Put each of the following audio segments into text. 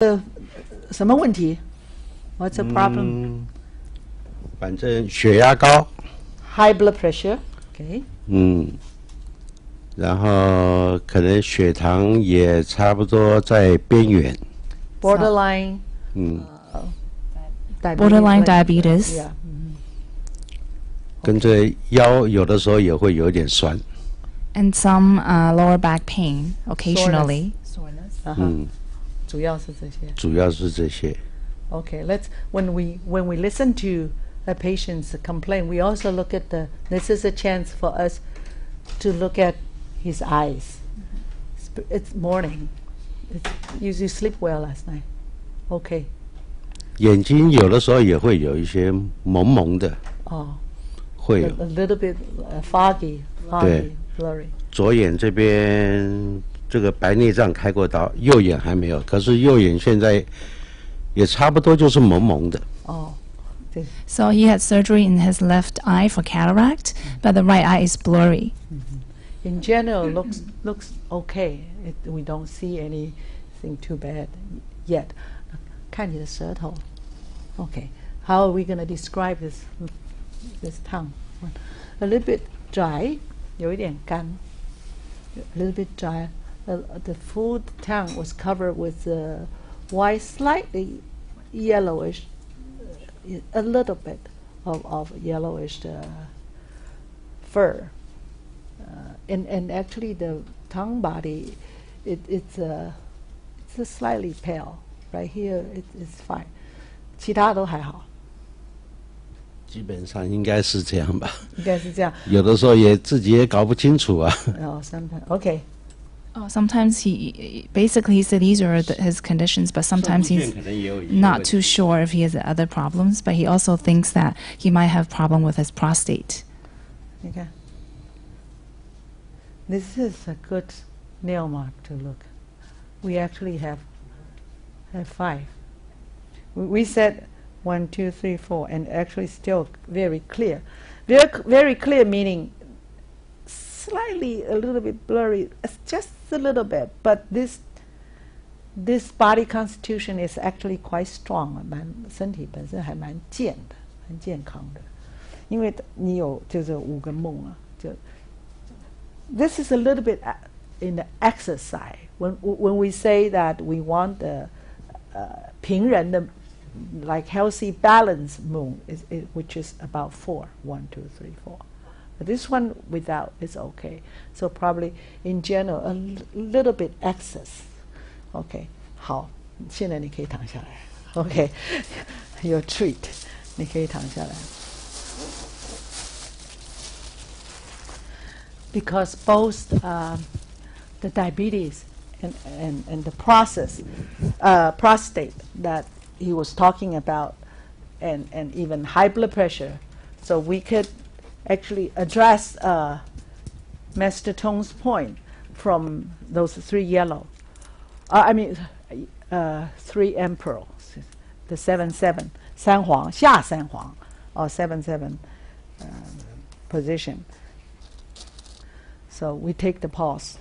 呃，什么问题？What's the problem? 嗯，反正血压高， High blood pressure. Okay. 嗯，然后可能血糖也差不多在边缘， Borderline 嗯， diabetes. Borderline like- diabetes. Yeah. 跟着腰有的时候也会有点酸， and some uh, lower back pain occasionally. Soreness. 啊哈，嗯， 主要是这些。主要是这些。 Okay, let's when we when we listen to a patient's complaint, we also look at the. This is a chance for us to look at his eyes. It's, it's morning. It's, you, you sleep well last night. Okay. 眼睛有的时候也会有一些蒙蒙的， Oh, 会 a, 有 a little bit uh, foggy, foggy, 对。 blurry. 左眼这边 这个白内障开过刀，右眼还没有，可是右眼现在也差不多就是蒙蒙的。 Oh, this- So he had surgery in his left eye for cataract, but the right eye is blurry. in general looks looks okay. It, we don't see anything too bad yet. 看你的舌头. Okay. How are we going to describe this this tongue? A little bit dry, 有一点干. A little bit dry. Uh, the full tongue was covered with uh, white, slightly yellowish, uh, a little bit of, of yellowish uh, fur. Uh, and and actually the tongue body, it, it's a it's a slightly pale. Right here, it, it's fine. 其他都还好，基本上应该是这样吧，应该是这样。有的时候也自己也搞不清楚啊。 Oh, sometimes okay. Oh, sometimes he basically he said these are the, his conditions, but sometimes he's not too sure if he has other problems. But he also thinks that he might have problem with his prostate. Okay. This is a good nail mark to look. We actually have have five. We said one, two, three, four, and actually still very clear. Very, very clear meaning slightly a little bit blurry. It's just a little bit, but this this body constitution is actually quite strong. 蛮身体本身还蛮健的，很健康的。因为你有就是五个梦啊，就 this is a little bit a- in the exercise. When when we say that we want the 呃平人的 like healthy balance moon is, is which is about four one two three four. But this one without is okay. So probably in general a l- little bit excess. OK，好，现在你可以躺下来。OK，your、treat，你可以躺下来。because both um, the diabetes and, and, and the process, uh, prostate that he was talking about, and, and even high blood pressure, so we could actually address uh, Master Tung's point from those three yellow. Uh, I mean, uh, three emperors, the seven seven San Huang, Xia San Huang, or seven seven uh, position. So we take the pause.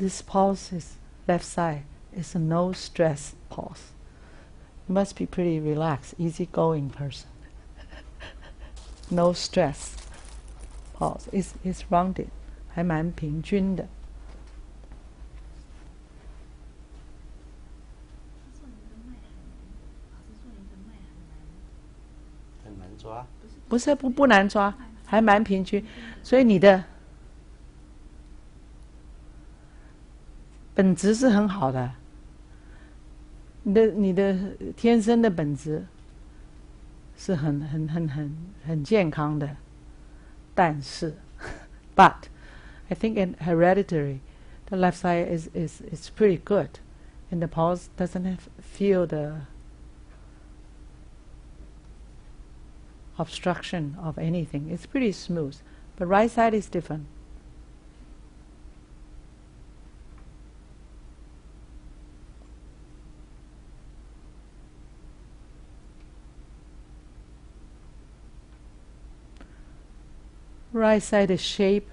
This pause is left side. It's a no stress pause. You must be pretty relaxed, easygoing person. no stress pulse is is rounded，还蛮平均的。很难抓。不是不不难抓，还蛮平均，所以你的 本质是很好的，你的你的天生的本质是很很很很很健康的，但是，but I think in hereditary, the left side is is is pretty good, and the pulse doesn't have, feel the obstruction of anything. It's pretty smooth. But right side is different. Right side shape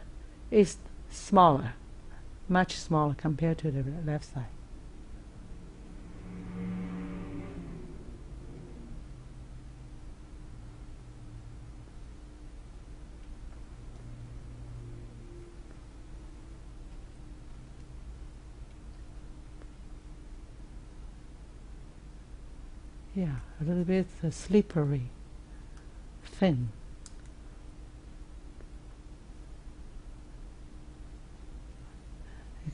is smaller, much smaller compared to the left side. Yeah, a little bit uh, slippery, thin.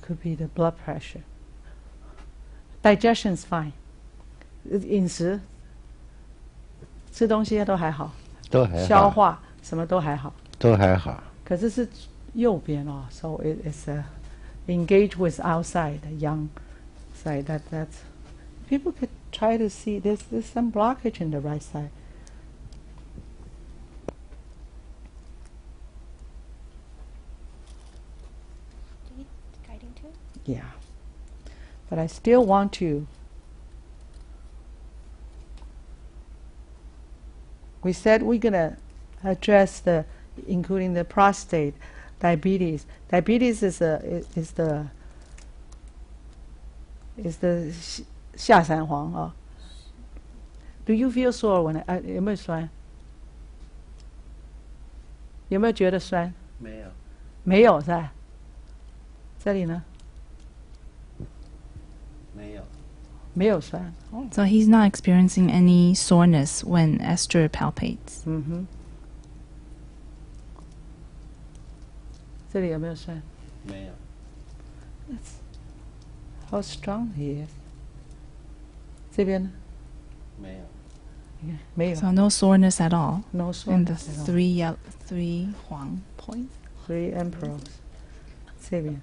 could be the blood pressure. Digestion's fine. 呃饮食吃东西都还好，都还好，消化什么都还好。都还好。可是是右边哦，so it is uh, engage with outside the young side. That that's people could try to see there's there's some blockage in the right side. Yeah, but I still want to. We said we're gonna address the, including the prostate, diabetes. Diabetes is a is, is the is the 下三黄啊。Do you feel sore when I, 啊有没有酸？有没有觉得酸？没有，没有是吧？这里呢？ 没有酸。 So he's not experiencing any soreness when Esther palpates. 嗯哼。这里有没有酸没有， ？How strong he is？这边呢？没有。你看没有 So no soreness at all no in the soreness at all. three yel- three huang points. Three emperors。这边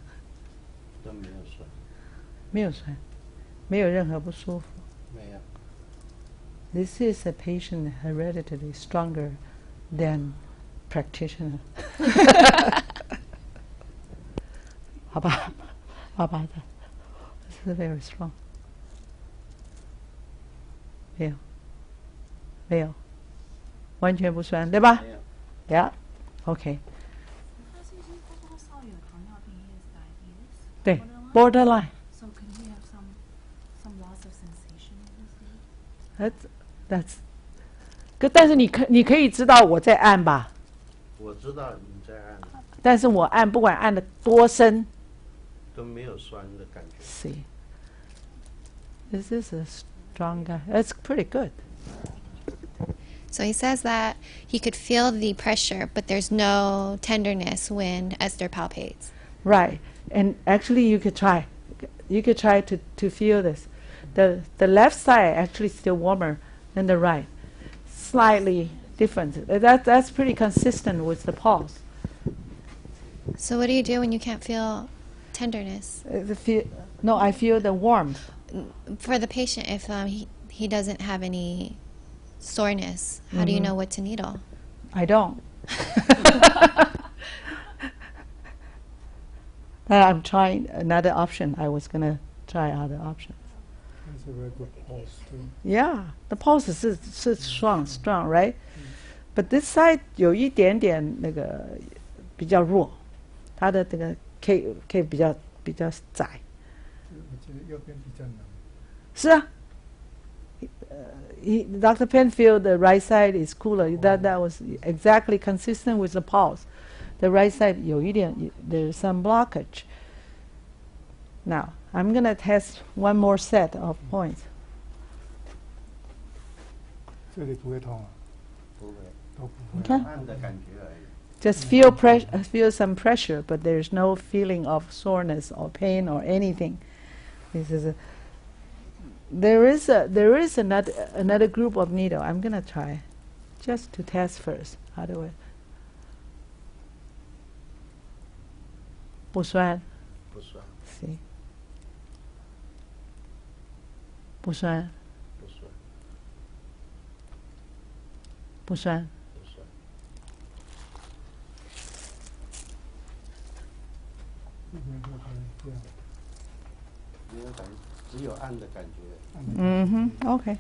都没有酸，没有酸， 没有任何不舒服。没有。 This is a patient hereditary stronger than practitioner 。好吧，好吧的，This is very strong。没有，没有，完全不酸，对吧没有。 ？Yeah，OK，、对，borderline。 That's that's。可但是你可你可以知道我在按吧，我知道你在按，但是我按不管按的多深都没有酸的感觉。 ，see。This is a strong guy. That's pretty good. So he says that he could feel the pressure, but there's no tenderness when Esther palpates. Right. And actually you could try. You could try to, to feel this. The the left side actually still warmer than the right. Slightly different. That that's pretty consistent with the pulse. So what do you do when you can't feel tenderness Uh, the feel, no, I feel the warmth. for the patient if um, he he doesn't have any soreness? How do you know what to needle? I don't. I'm trying another option. I was gonna try other options That's a very good pulse too. Yeah, the pulse 是是 strong strong, right? But this side 有一点点那个比较弱，它的这个 K K 比较比较窄。我觉得右边比较冷。是啊。He, Dr. Penfield, the right side is cooler. That that was exactly consistent with the pulse. The right side 有一点 there's some blockage. Now I'm gonna test one more set of points. 这里不会痛啊，不会，都不会。你看按的感觉而已。 Just feel press, uh, feel some pressure, but there's no feeling of soreness or pain or anything. This is a, there is a there is another another group of needle. I'm gonna try, just to test first. How do I? 不酸不酸， ，see. 不酸，不酸，不酸。不酸。这边会不会这样？没有感，只有按的感觉，按的嗯哼，OK。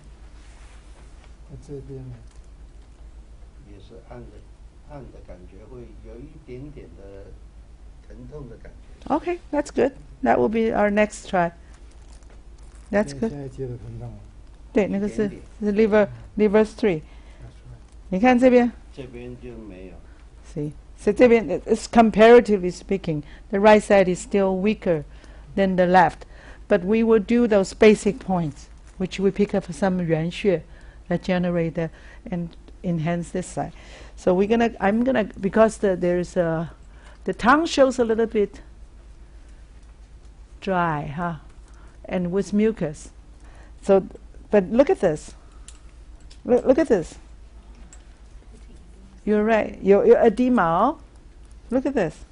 那这边呢？也是按的，按 暗的感觉，会有一点点的疼痛的感觉。 Okay, that's good. That will be our next try. That's 现 good. 现在接着疼痛了对，那个是一点是 liver liver three。 ，That's right。你看这边这边就没有。 ，see，所以这边 it's comparatively speaking, the right side is still weaker than the left. But we will do those basic points, which we pick up some 原穴 that generate the, and enhance this side. So we're gonna, I'm gonna, because the, there's a, the tongue shows a little bit dry, huh? And with mucus. So, but look at this. Look, look at this. You're right. Your, your edema. Look at this.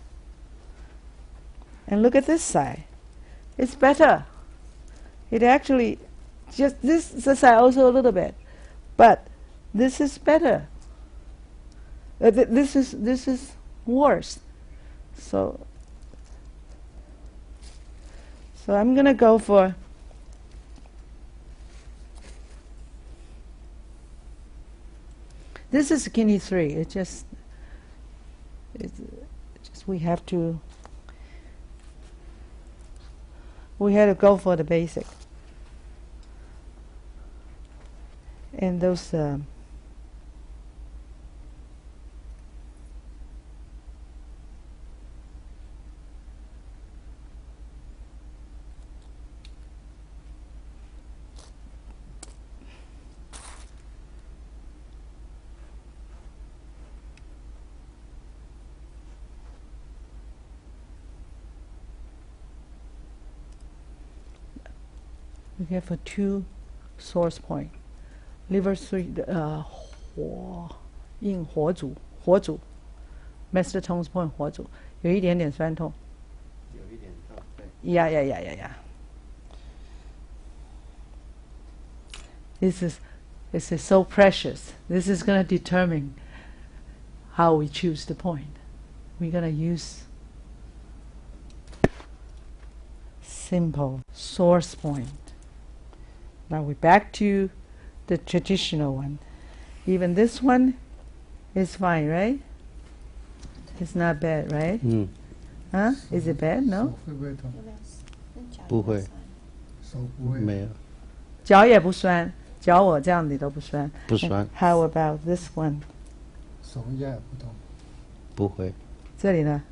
And look at this side. It's better. It actually, just this, this side also a little bit, but this is better. Uh, th- this is this is worse. So. So I'm gonna go for. This is kidney three. It just, it's just we have to. We had to go for the basic. And those. Um, we have a two source point. Liver three, uh, 火硬火主火主 master tones point 火主有一点点酸痛。有一点痛，对。 Yeah, yeah, yeah, yeah, yeah. This is this is so precious. This is going to determine how we choose the point. We're going to use simple source point. Now we're back to the traditional one. Even this one is fine, right? It's not bad, right? 嗯， Huh? Is it bad? 手 No? 会不会痛？不会，手不会。没有，脚也不酸，脚我这样你都不酸。不酸， How about this one？手应该也不痛。不会，这里呢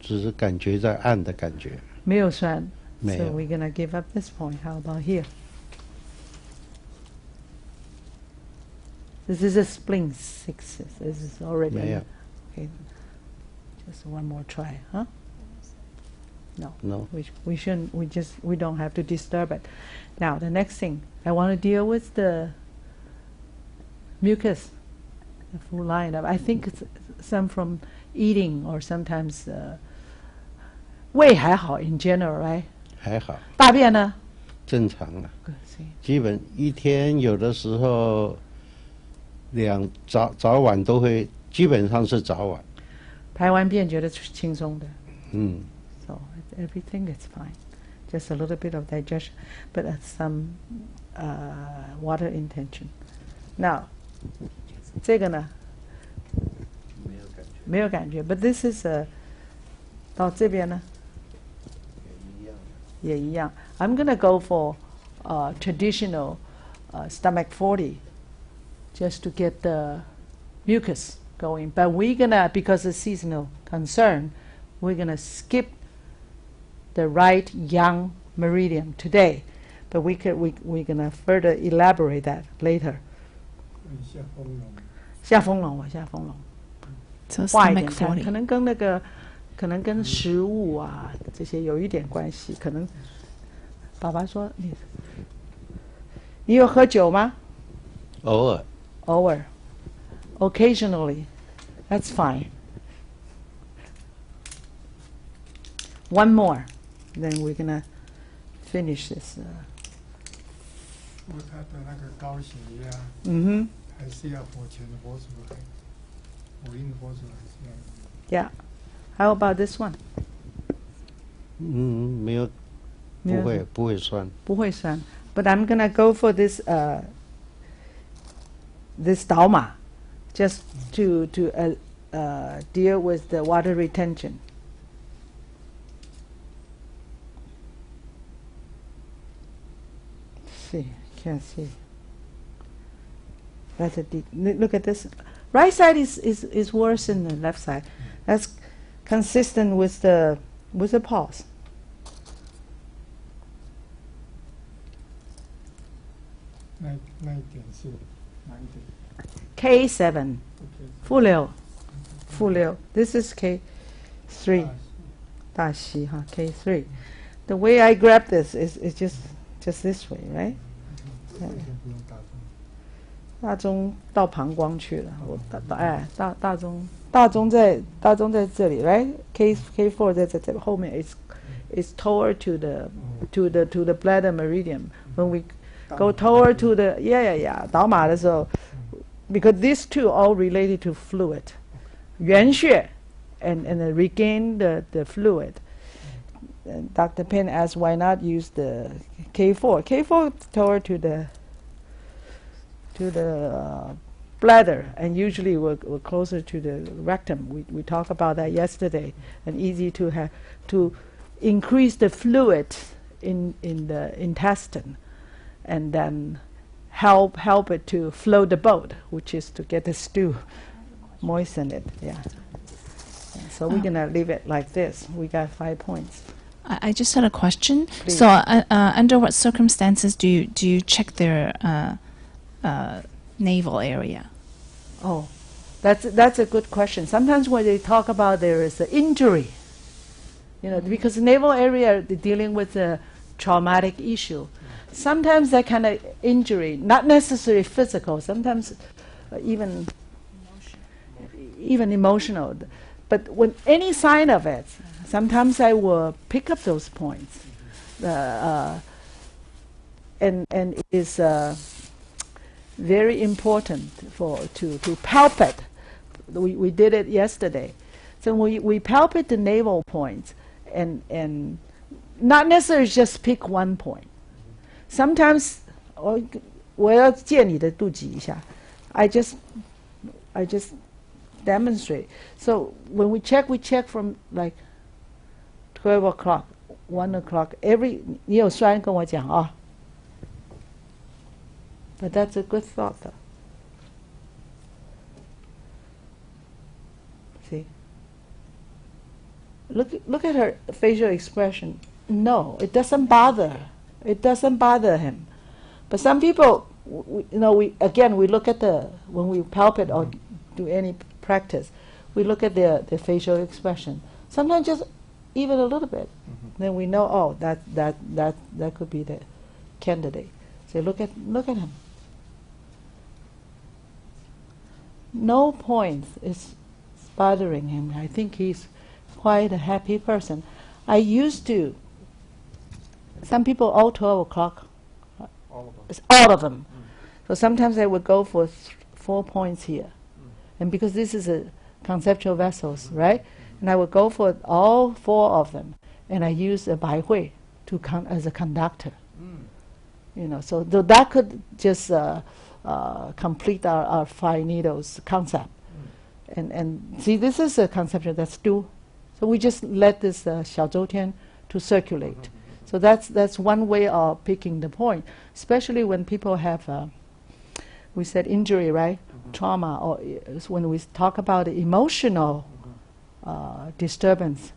只是感觉在暗的感觉。没有酸。 so we're gonna give up this point. How about here? This is a spleen six. This is already. Mayor. Okay. Just one more try, huh? No. No. We, sh we shouldn't. We just. We don't have to disturb it. Now the next thing I want to deal with the mucus, the full line of. I think it's some from eating or sometimes. Uh, 胃还好 in general, right? 还好，大便呢？正常了。Good, see. 基本一天有的时候两早早晚都会，基本上是早晚。排完便觉得轻松的。嗯，So everything is fine. Just a little bit of digestion, but uh, some uh, water intention. Now, 这个呢没有感觉，没有感觉，but this is a 到这边呢。也一样。I'm gonna go for uh, traditional uh, stomach 40, just to get the mucus going. But we're gonna, because of seasonal concern, we're gonna skip the right yang meridian today. But we could, we, we're gonna further elaborate that later. 一下丰隆，下风龙，我下风龙。 So 画一 stomach 点看，可 40. 能跟那个， 可能跟食物啊这些有一点关系。可能，爸爸说你，你有喝酒吗？偶尔，偶尔，occasionally, that's fine. One more, then we're gonna finish this. Uh, 不过他的那个高血压嗯哼还是要活全活出来，活硬活出来是要。，Yeah. How about this one? 嗯，没有，不会不会酸。不会酸，But I'm gonna go for this uh this daoma, just to to uh, uh, deal with the water retention. See, can't see. That's a deep. Look at this. Right side is, is, is worse than the left side. That's consistent with the with the pulse. nine nine 点四，nine 点 K seven. ，OK，负六，负六. This is K three. 大西哈 K three. The way I grab this is, is just just this way, right? 这个不用打针。 大中到膀胱去了，我大大哎大大中大中在大中在这里，right？K K four 在在在后面，is is toward to the to the to the bladder meridian. When we go toward to the yeah yeah yeah 导马的时候，because these two all related to fluid，原血 and and then regain the the fluid. And Dr. Penn asked why not use the K4. K4 toward to the to the uh, bladder, and usually we're, we're closer to the rectum. We, we talked about that yesterday, and easy to have to increase the fluid in in the intestine, and then help help it to float the boat, which is to get the stew, moisten it. Yeah. So we're gonna leave it like this. We got five points. I, I just had a question. Please. So, uh, uh, under what circumstances do you do you check their uh, uh, navel area? Oh, that's that's a good question. Sometimes when they talk about there is an injury, you know, because naval area they're dealing with a traumatic issue. Sometimes that kind of injury, not necessarily physical, sometimes uh, even even emotional. But when any sign of it, sometimes I will pick up those points, uh, uh, and and it is Uh, very important for to to palpate. We we did it yesterday. So we we palpate the navel points and and not necessarily just pick one point. Sometimes 我我要借你的肚脐一下 I just I just demonstrate. So when we check, we check from like twelve o'clock, one o'clock. Every 你有酸跟我讲啊。 But that's a good thought, though. See? Look, look at her facial expression. No, it doesn't bother. It doesn't bother him. But some people, w- w- you know, we again we look at the when we palpate or do any practice, we look at their, their facial expression. Sometimes just even a little bit, mm-hmm. then we know. Oh, that that that that could be the candidate. Say, look at look at him. No points is bothering him. I think he's quite a happy person. I used to. Some people all twelve o'clock, all of them. all of them. So sometimes I would go for th- four points here, mm. and because this is a conception vessels, mm-hmm. right? And I would go for all four of them, and I use a Bai Hui to con- as a conductor. You know, so th that could just uh, uh, complete our, our five needles concept. Mm. And, and see, this is a conception that's due. So we just let this uh, Xiao Tian to circulate. Mm -hmm. So that's, that's one way of picking the point, especially when people have, uh, we said injury, right? Mm -hmm. Trauma, or uh, when we talk about emotional -hmm. disturbance.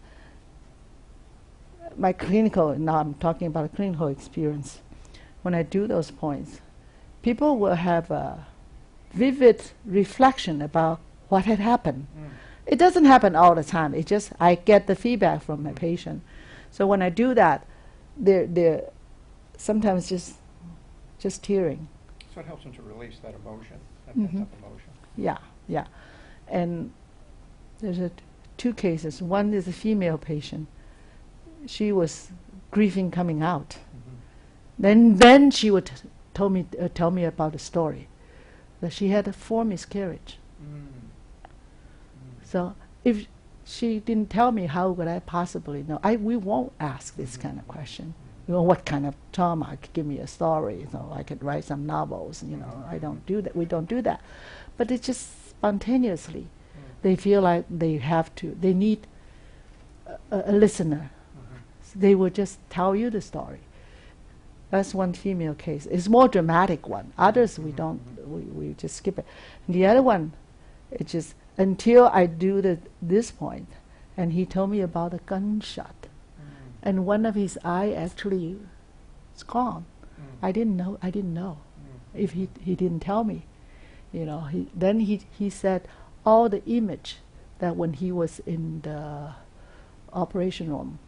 My clinical, now I'm talking about clinical experience when I do those points, people will have a vivid reflection about what had happened. It doesn't happen all the time. It just I get the feedback from my patient. So when I do that, they're they're sometimes just just tearing. So it helps them to release that emotion, that Mhm. pent-up emotion. Yeah, yeah. And there's a t- two cases. One is a female patient. She was grieving coming out. Then then she would t- told me uh, tell me about the story that she had a four miscarriage. Mm. So if she didn't tell me, how would I possibly know? I we won't ask this mm. kind of question. You know, what kind of trauma? Give me a story. You know, I could write some novels. You know, I don't do that. We don't do that. But it's just spontaneously. Mm. They feel like they have to. They need a, a listener. Mm-hmm. They will just tell you the story. That's one female case. It's more dramatic one. Others we don't. We, we just skip it. And the other one, it's just until I do the this point, and he told me about a gunshot, mm. and one of his eye actually is gone. Mm. I didn't know. I didn't know mm. if he he didn't tell me. You know. He then he he said all the image that when he was in the operation room,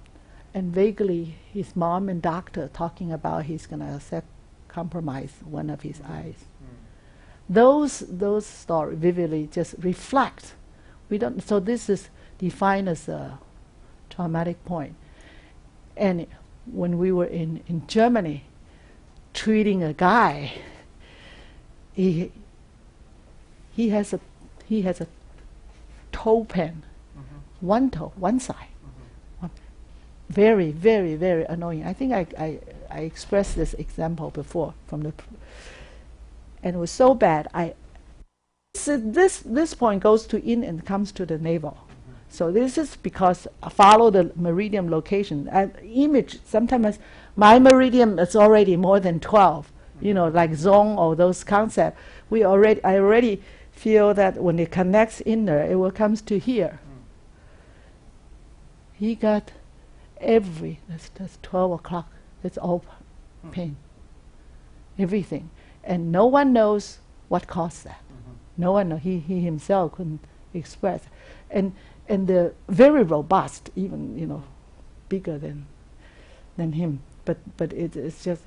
and vaguely his mom and doctor talking about he's gonna sec- compromise one of his mm-hmm. eyes. Those those stories vividly just reflect. We don't. So this is defined as a traumatic point. And when we were in in Germany, treating a guy, he he has a he has a toe pain, mm-hmm. one toe, one side. Very, very, very annoying. I think I, I, I expressed this example before from the, and it was so bad. I, so this this point goes to in and comes to the navel. So this is because I follow the meridian location. I, image sometimes my meridian is already more than twelve. You know, like zone or those concepts. We already I already feel that when it connects in there, it will comes to here. He got every that's, that's twelve o'clock. It's all p- hmm. pain. Everything, and no one knows what caused that. Mm-hmm. No one know. He he himself couldn't express, and and the very robust, even you know, bigger than than him. But but it, it's just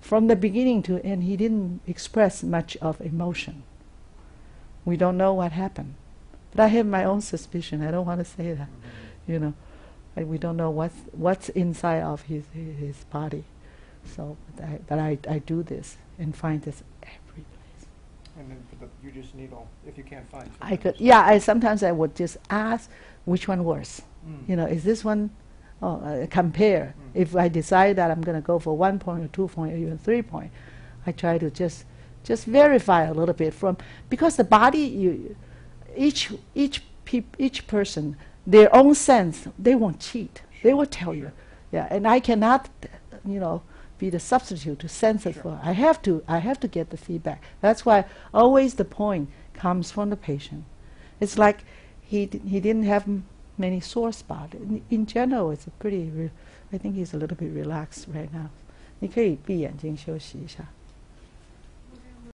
from the beginning to end, he didn't express much of emotion. We don't know what happened, but I have my own suspicion. I don't want to say that, mm-hmm. you know. We don't know what's what's inside of his his, body. So, but I, but I I do this and find this every place. And then for the UGIS needle, if you can't find. I could, yeah. I sometimes I would just ask which one worse. Mm. You know, is this one? Oh, uh, compare. Mm. If I decide that I'm going to go for one point or two point or even three point, I try to just just verify a little bit from because the body you each each peop, each person their own sense they won't cheat. They will tell you. Yeah, and I cannot, you know, be the substitute to sense it Sure. for. I have to. I have to get the feedback. That's why always the point comes from the patient. It's like he d- he didn't have m- many sore spots. In, in general, it's a pretty. Re- I think he's a little bit relaxed right now. 你可以闭眼睛休息一下。